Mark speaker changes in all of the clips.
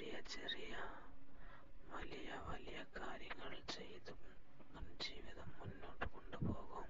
Speaker 1: ചെറിയ ചെറിയ വലിയ വലിയ കാര്യങ്ങൾ ചെയ്തും ജീവിതം മുന്നോട്ട് കൊണ്ടുപോകും.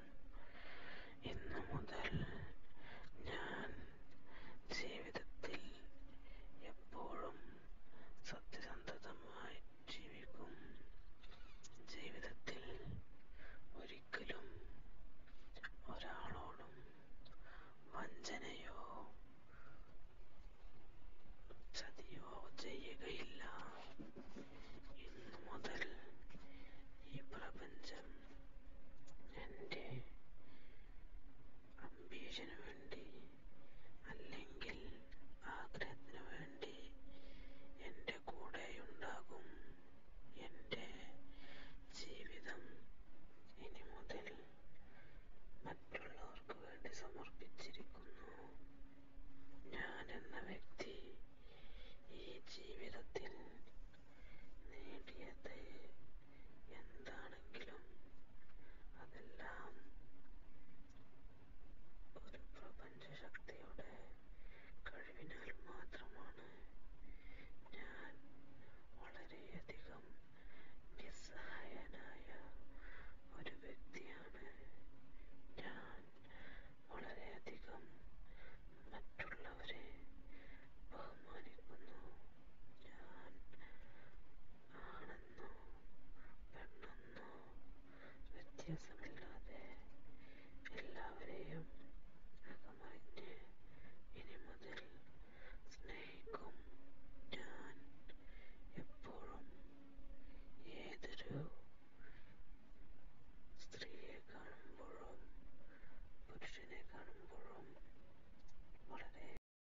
Speaker 1: Nityam Visayanayan holiday